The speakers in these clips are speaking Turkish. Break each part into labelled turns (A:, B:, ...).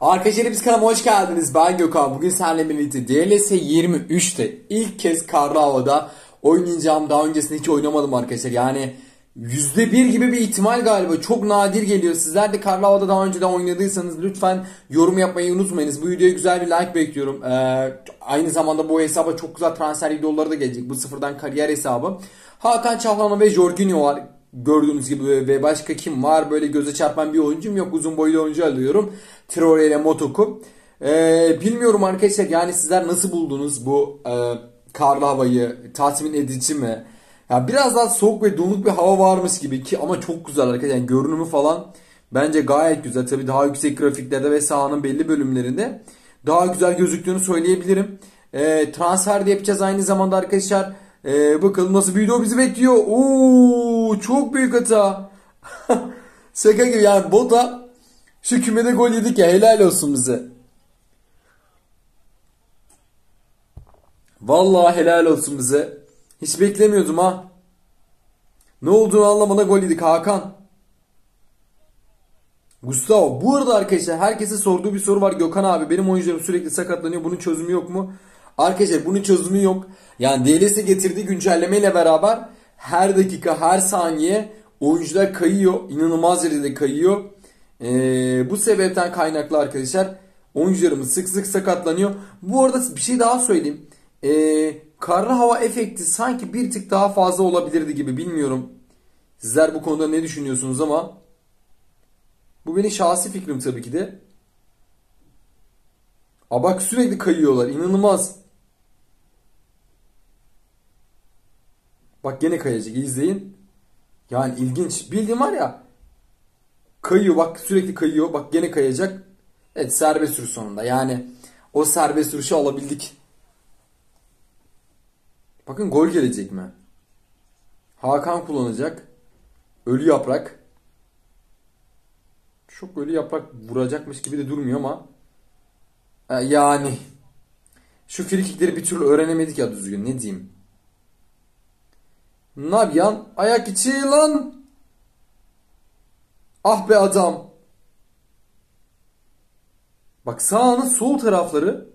A: Arkadaşlar biz kanalıma hoş geldiniz. Ben Gökhan. Bugün seninle birlikte DLS 23'te ilk kez karlı havada oynayacağım. Daha öncesinde hiç oynamadım arkadaşlar. Yani %1 gibi bir ihtimal galiba. Çok nadir geliyor. Sizler de karlı havada daha önceden oynadıysanız lütfen yorum yapmayı unutmayınız. Bu videoya güzel bir like bekliyorum. Ee, aynı zamanda bu hesaba çok güzel transfer videoları da gelecek. Bu sıfırdan kariyer hesabı. Hakan Çağlayan ve Jorginho var gördüğünüz gibi ve başka kim var? Böyle göze çarpan bir oyuncum yok. Uzun boylu oyuncu alıyorum. Traore ile Motok'u. Ee, bilmiyorum arkadaşlar yani sizler nasıl buldunuz bu e, karlı havayı? Tatmin edici mi? Ya biraz daha soğuk ve donuk bir hava varmış gibi ki ama çok güzel arkadaşlar. Yani görünümü falan bence gayet güzel. Tabi daha yüksek grafiklerde ve sahanın belli bölümlerinde daha güzel gözüktüğünü söyleyebilirim. E, transfer de yapacağız aynı zamanda arkadaşlar. Ee, bakalım nasıl bir video bizi bekliyor. Oo, çok büyük hata. Şaka gibi yani bota şu kümede gol yedik ya helal olsun bize. Vallahi helal olsun bize. Hiç beklemiyordum ha. Ne olduğunu anlamada gol yedik Hakan. Gustavo. Bu arada arkadaşlar herkese sorduğu bir soru var. Gökhan abi benim oyuncularım sürekli sakatlanıyor. Bunun çözümü yok mu? Arkadaşlar bunun çözümü yok. Yani DLS'e getirdiği güncellemeyle beraber her dakika her saniye oyuncular kayıyor. İnanılmaz derecede kayıyor. Ee, bu sebepten kaynaklı arkadaşlar oyuncularımız sık sık sakatlanıyor. Bu arada bir şey daha söyleyeyim. Ee, karlı hava efekti sanki bir tık daha fazla olabilirdi gibi bilmiyorum. Sizler bu konuda ne düşünüyorsunuz ama bu benim şahsi fikrim tabii ki de. Aa bak sürekli kayıyorlar. İnanılmaz. Bak gene kayacak. izleyin. Yani ilginç. Bildiğim var ya. Kayıyor bak sürekli kayıyor. Bak gene kayacak. Evet serbest sürüş sonunda. Yani o serbest sürüşü alabildik. Bakın gol gelecek mi? Hakan kullanacak. Ölü yaprak. Çok ölü yaprak vuracakmış gibi de durmuyor ama. E, yani. Şu frikikleri bir türlü öğrenemedik ya düzgün. Ne diyeyim? Nabyan ayak içi lan. Ah be adam. Bak sağının sol tarafları.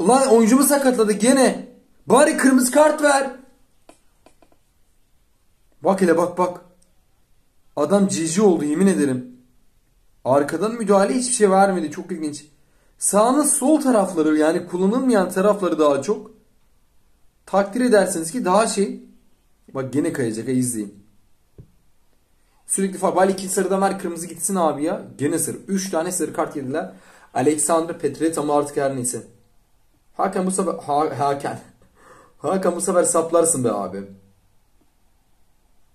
A: Lan oyuncumu sakatladı gene. Bari kırmızı kart ver. Bak hele bak bak. Adam cici oldu yemin ederim. Arkadan müdahale hiçbir şey vermedi. Çok ilginç. Sağının sol tarafları yani kullanılmayan tarafları daha çok. Takdir edersiniz ki daha şey Bak gene kayacak ha izleyin. Sürekli far. Bari iki sarıdan ver kırmızı gitsin abi ya. Gene sarı. Üç tane sarı kart yediler. Alexander Petret ama artık her neyse. Hakan bu sefer ha, Hakan. Hakan bu sefer saplarsın be abi.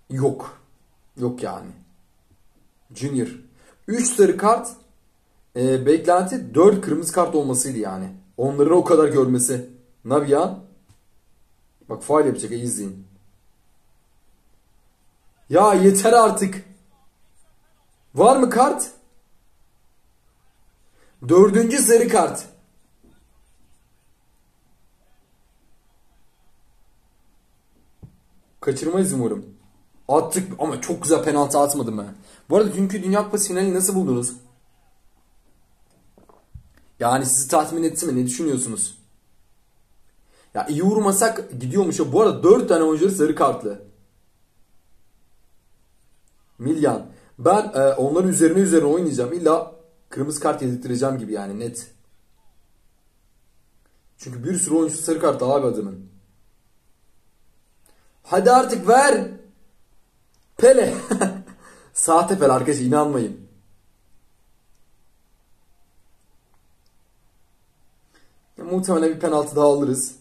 A: Yok. Yok yani. Junior. 3 sarı kart e, beklenti 4 kırmızı kart olmasıydı yani. Onların o kadar görmesi. Nabiyan. Bak faal yapacak. İzleyin. Ya yeter artık. Var mı kart? Dördüncü sarı kart. Kaçırmayız umarım. Attık ama çok güzel penaltı atmadım ben. Bu arada dünkü Dünya Kupası finali nasıl buldunuz? Yani sizi tatmin etti mi? Ne düşünüyorsunuz? Ya iyi vurmasak gidiyormuş. Bu arada 4 tane oyuncu sarı kartlı. Milyan. Ben e, onların üzerine üzerine oynayacağım. İlla kırmızı kart yedirttireceğim gibi yani net. Çünkü bir sürü oyuncu sarı kart abi adamın. Hadi artık ver. Pele. Sahte Pele arkadaşlar inanmayın. Ya, muhtemelen bir penaltı daha alırız.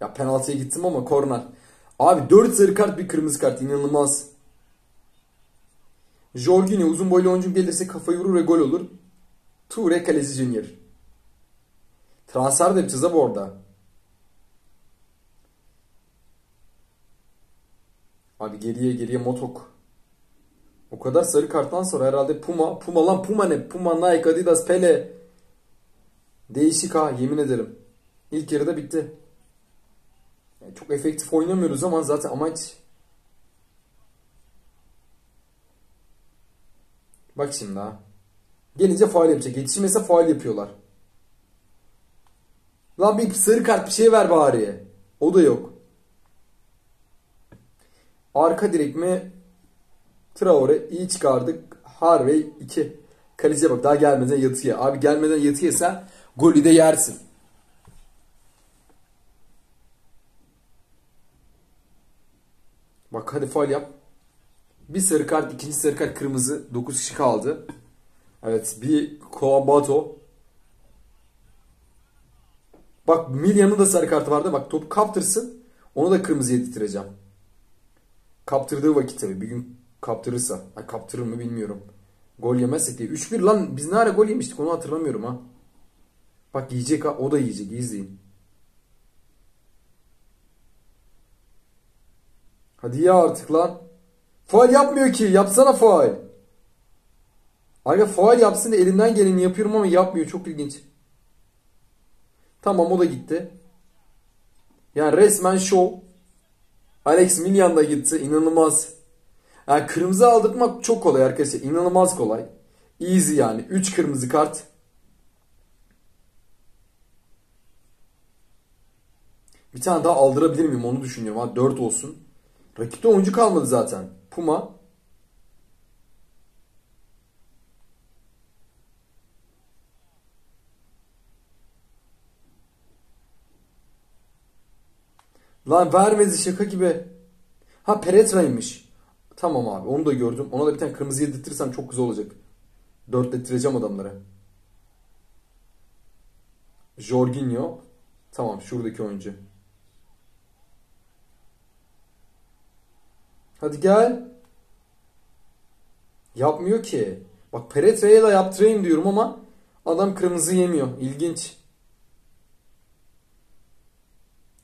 A: Ya penaltıya gittim ama korner. Abi 4 sarı kart bir kırmızı kart inanılmaz. Jorginho uzun boylu oyuncu gelirse kafayı vurur ve gol olur. Toure kaleci Junior. Transfer de yapacağız abi orada. Abi geriye geriye Motok. O kadar sarı karttan sonra herhalde Puma. Puma lan Puma ne? Puma, Nike, Adidas, Pele. Değişik ha yemin ederim. İlk yarıda bitti. Çok efektif oynamıyoruz ama zaten amaç Bak şimdi ha. Gelince faal yapacak. Yetişmese faal yapıyorlar. Lan bir sarı kart bir şey ver bari. O da yok. Arka direk mi? Traore iyi çıkardık. Harvey 2. Kaleciye bak daha gelmeden yatıya. Abi gelmeden yatıya sen golü de yersin. Bak hadi faal yap. Bir sarı kart, ikinci sarı kart kırmızı. 9 kişi kaldı. Evet bir Koabato. Bak Milya'nın da sarı kartı vardı. Bak top kaptırsın. Onu da kırmızıya ditireceğim. Kaptırdığı vakit tabii. Bir gün kaptırırsa. Ay kaptırır mı bilmiyorum. Gol yemezsek diye. 3-1 lan biz ne ara gol yemiştik onu hatırlamıyorum ha. Bak yiyecek ha. O da yiyecek. İzleyin. Hadi ya artık lan. Faal yapmıyor ki. Yapsana faal. Aga faal yapsın da elimden geleni yapıyorum ama yapmıyor. Çok ilginç. Tamam o da gitti. Yani resmen show. Alex Milyan da gitti. İnanılmaz. Yani kırmızı aldırmak çok kolay arkadaşlar. İnanılmaz kolay. Easy yani. 3 kırmızı kart. Bir tane daha aldırabilir miyim onu düşünüyorum. Ha 4 olsun. Rakipte oyuncu kalmadı zaten. Puma. Lan vermedi şaka gibi. Ha Peretra'ymış. Tamam abi onu da gördüm. Ona da bir tane kırmızı yedirtirsem çok güzel olacak. Dörtlettireceğim adamlara. Jorginho. Tamam şuradaki oyuncu. Hadi gel. Yapmıyor ki. Bak Peretra'ya da yaptırayım diyorum ama adam kırmızı yemiyor. İlginç.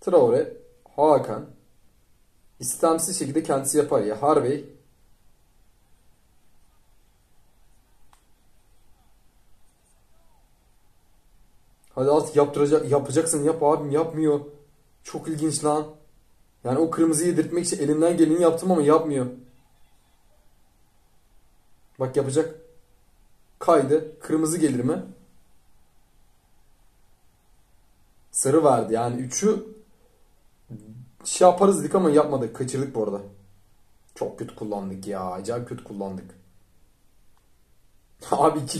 A: Traore, Hakan. İstemsiz şekilde kendisi yapar ya. Harvey. Hadi artık yaptıracak, yapacaksın yap abim yapmıyor. Çok ilginç lan. Yani o kırmızıyı yedirtmek için elimden geleni yaptım ama yapmıyor. Bak yapacak. Kaydı. Kırmızı gelir mi? Sarı verdi. Yani üçü şey yaparız dedik ama yapmadık. Kaçırdık bu arada. Çok kötü kullandık ya. Acayip kötü kullandık. Abi iki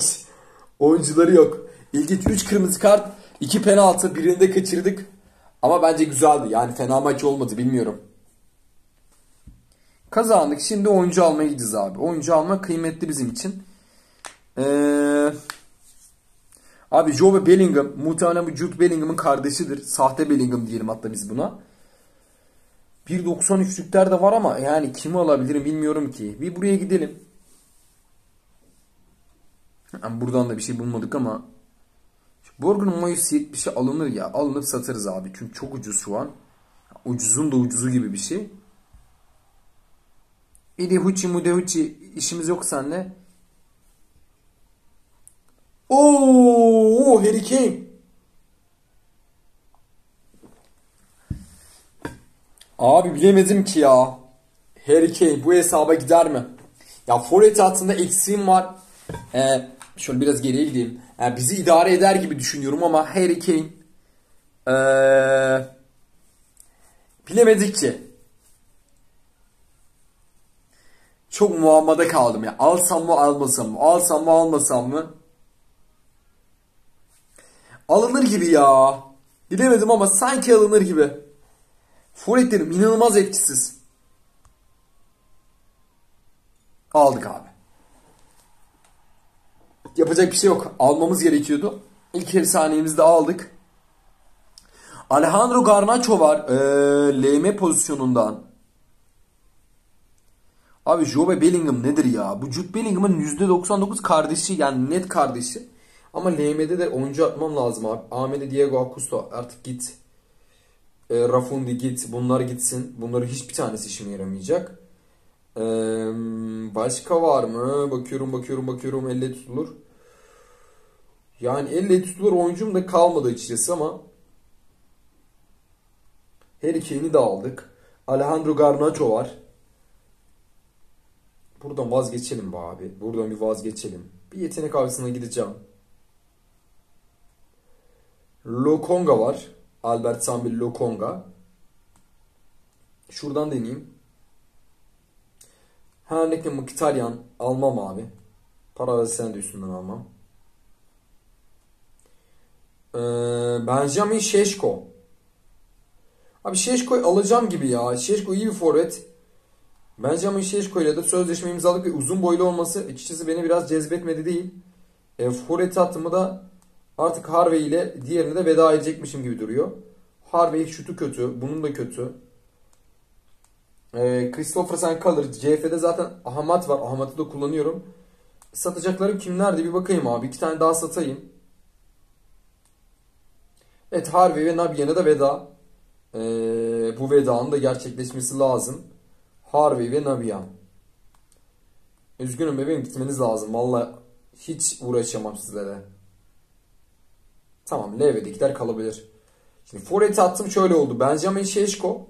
A: oyuncuları yok. İlginç 3 kırmızı kart, 2 penaltı, birini de kaçırdık. Ama bence güzeldi. Yani fena maç olmadı bilmiyorum. Kazandık. Şimdi oyuncu almaya gideceğiz abi. Oyuncu alma kıymetli bizim için. Ee, abi Joe Bellingham muhtemelen bu Jude Bellingham'ın kardeşidir. Sahte Bellingham diyelim hatta biz buna. 1.93'lükler de var ama yani kimi alabilirim bilmiyorum ki. Bir buraya gidelim. Yani buradan da bir şey bulmadık ama Borg'un Mayıs 70'e alınır ya. Alınıp satarız abi. Çünkü çok ucuz şu an. Ucuzun da ucuzu gibi bir şey. İdehuchi Mudehuchi işimiz yok seninle. Oo, Harry Kane. Abi bilemedim ki ya. Harry Kane bu hesaba gider mi? Ya forvet hattında eksiğim var. Ee, şöyle biraz geriye gideyim. Yani bizi idare eder gibi düşünüyorum ama Harry Kane ee, bilemedik ki. Çok muammada kaldım ya. Alsam mı almasam mı? Alsam mı almasam mı? Alınır gibi ya. Bilemedim ama sanki alınır gibi. Forvetlerim inanılmaz etkisiz. Aldık abi. Yapacak bir şey yok. Almamız gerekiyordu. İlk efsaneyimizde aldık. Alejandro Garnacho var. Ee, LM pozisyonundan. Abi Joe Bellingham nedir ya? Bu Jude Bellingham'ın %99 kardeşi yani net kardeşi. Ama LM'de de oyuncu atmam lazım abi. Ahmet'e Diego Augusto artık git. E, Rafundi git. Bunlar gitsin. Bunların hiçbir tanesi işime yaramayacak. E, başka var mı? Bakıyorum bakıyorum bakıyorum. Elle tutulur. Yani elle tutulur oyuncum da kalmadı açıkçası ama Harry Kane'i de aldık. Alejandro Garnacho var. Buradan vazgeçelim be abi. Buradan bir vazgeçelim. Bir yetenek avcısına gideceğim. Lokonga var. Albert Sambil Lokonga. Şuradan deneyeyim. Herneke Mkhitaryan almam abi. Para versen de üstünden almam. Ee, Benjamin Şeşko. Abi Şeşko'yu alacağım gibi ya. Şeşko iyi bir forvet. Benjamin Şeşko ile de sözleşme imzaladık ve uzun boylu olması açıkçası beni biraz cezbetmedi değil. E, forvet hattımı da artık Harvey ile diğerine de veda edecekmişim gibi duruyor. Harvey şutu kötü. Bunun da kötü. E, Christopher kalır. CF'de zaten Ahmet var. Ahmet'i de kullanıyorum. Satacaklarım kimlerdi bir bakayım abi. İki tane daha satayım. Evet Harvey ve Nabiyen'e de veda. Ee, bu vedanın da gerçekleşmesi lazım. Harvey ve Nabiyan. Üzgünüm bebeğim gitmeniz lazım. Valla hiç uğraşamam sizlere. Tamam Leve'dekiler kalabilir. Şimdi forvet attım şöyle oldu. Benjamin Şeşko.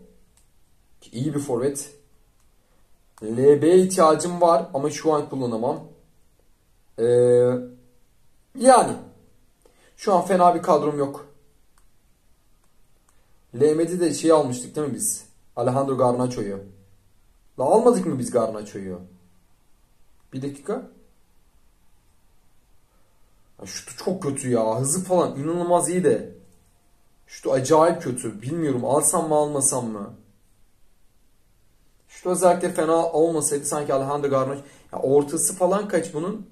A: iyi bir forvet. LB ihtiyacım var ama şu an kullanamam. Ee, yani şu an fena bir kadrom yok. LM'de de şey almıştık değil mi biz? Alejandro Garnacho'yu. La almadık mı biz Garnacho'yu? Bir dakika. Ya şutu çok kötü ya. Hızı falan inanılmaz iyi de. Şutu acayip kötü. Bilmiyorum alsam mı almasam mı? Şutu özellikle fena olmasaydı sanki Alejandro Garnacho. Ya ortası falan kaç bunun?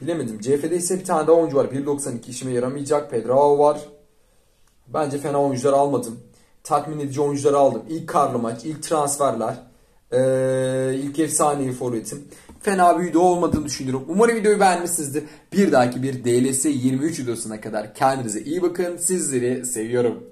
A: Bilemedim. CF'de ise bir tane daha oyuncu var. 1.92 işime yaramayacak. Pedrao var. Bence fena oyuncular almadım tatmin edici oyuncuları aldım. İlk karlı maç, ilk transferler, ee, ilk efsanevi forvetim. Fena bir video olmadığını düşünüyorum. Umarım videoyu beğenmişsinizdir. Bir dahaki bir DLS 23 videosuna kadar kendinize iyi bakın. Sizleri seviyorum.